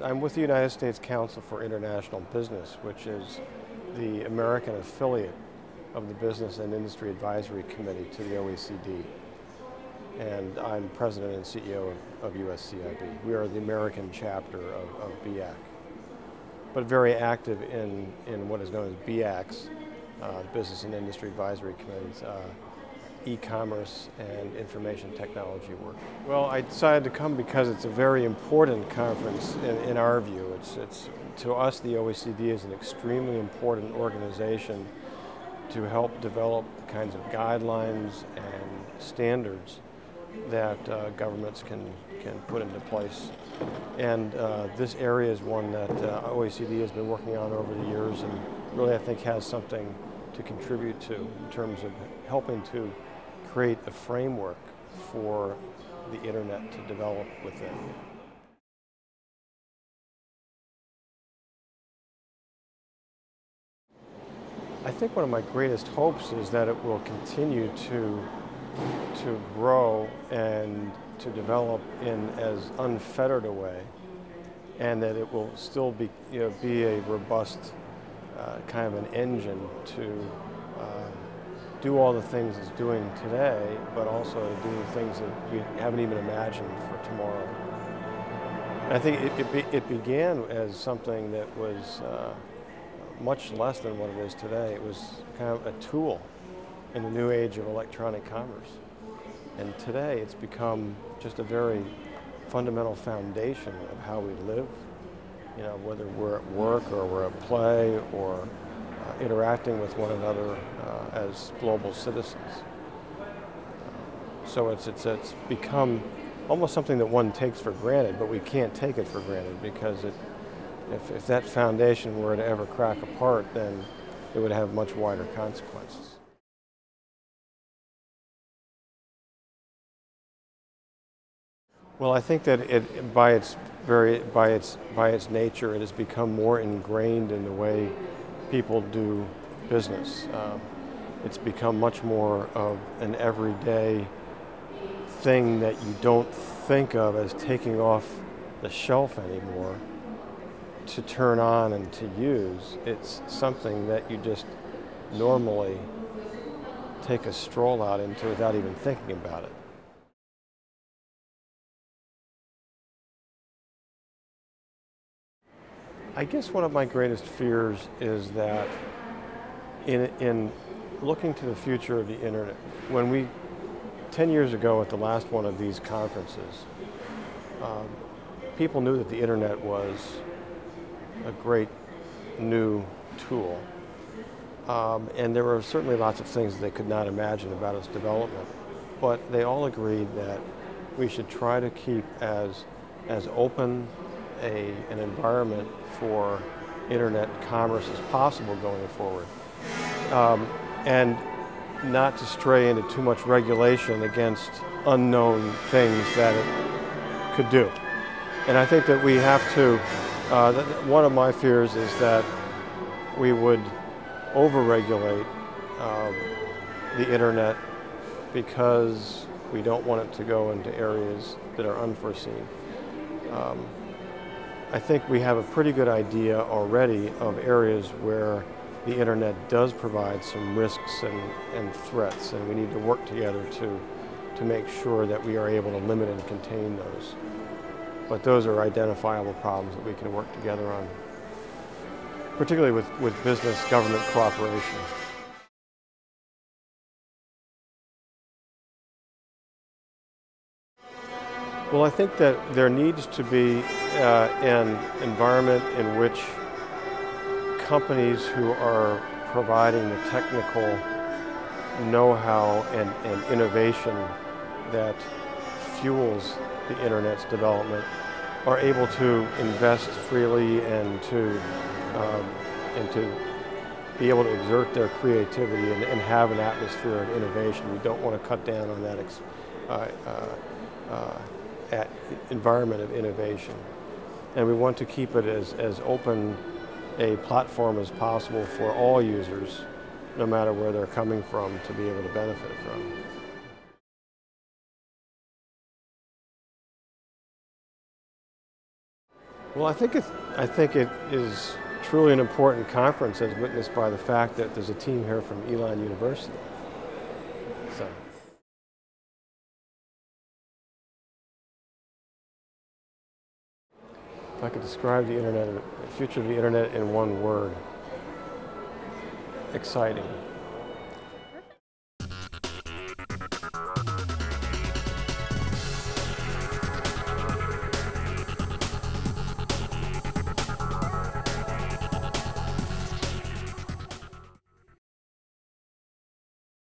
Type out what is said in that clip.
I'm with the United States Council for International Business, which is the American affiliate of the Business and Industry Advisory Committee to the OECD. And I'm president and CEO of, of USCIB. We are the American chapter of, of BIAC, but very active in, in what is known as BIACs, uh, Business and Industry Advisory Committees, uh, e-commerce and information technology work. Well, I decided to come because it's a very important conference in, in our view. It's, it's, to us, the OECD is an extremely important organization to help develop the kinds of guidelines and standards that uh, governments can, can put into place. And uh, this area is one that uh, OECD has been working on over the years and really I think has something to contribute to in terms of helping to create a framework for the internet to develop within. I think one of my greatest hopes is that it will continue to, to grow and to develop in as unfettered a way and that it will still be, you know, be a robust uh, kind of an engine to um, do all the things it's doing today, but also do things that we haven't even imagined for tomorrow. And I think it, it, be, it, began as something that was uh, much less than what it is today. It was kind of a tool in the new age of electronic commerce. And today it's become just a very fundamental foundation of how we live, you know, whether we're at work or we're at play or interacting with one another uh, as global citizens. Uh, so it's, it's, it's become almost something that one takes for granted, but we can't take it for granted because it, if, if that foundation were to ever crack apart, then it would have much wider consequences. Well, I think that it, by its very, by its, by its nature, it has become more ingrained in the way people do business. Um, it's become much more of an everyday thing that you don't think of as taking off the shelf anymore to turn on and to use. It's something that you just normally take a stroll out into without even thinking about it. I guess one of my greatest fears is that in, in looking to the future of the internet, when we, 10 years ago at the last one of these conferences, um, people knew that the internet was a great new tool. Um, and there were certainly lots of things they could not imagine about its development. But they all agreed that we should try to keep as, as open a, an environment for internet commerce as possible going forward. Um, and not to stray into too much regulation against unknown things that it could do. And I think that we have to, uh, one of my fears is that we would overregulate um, the internet because we don't want it to go into areas that are unforeseen. Um, I think we have a pretty good idea already of areas where the internet does provide some risks and, and threats, and we need to work together to, to make sure that we are able to limit and contain those. But those are identifiable problems that we can work together on, particularly with, with business government cooperation. Well, I think that there needs to be uh, an environment in which companies who are providing the technical know-how and, and, innovation that fuels the internet's development are able to invest freely and to um, and to be able to exert their creativity and, and, have an atmosphere of innovation. We don't want to cut down on that uh, uh, uh, at environment of innovation. And we want to keep it as, as open a platform as possible for all users, no matter where they're coming from, to be able to benefit from. Well, I think, it's, I think it is truly an important conference as witnessed by the fact that there's a team here from Elon University. If I could describe the internet, the future of the internet in one word, exciting.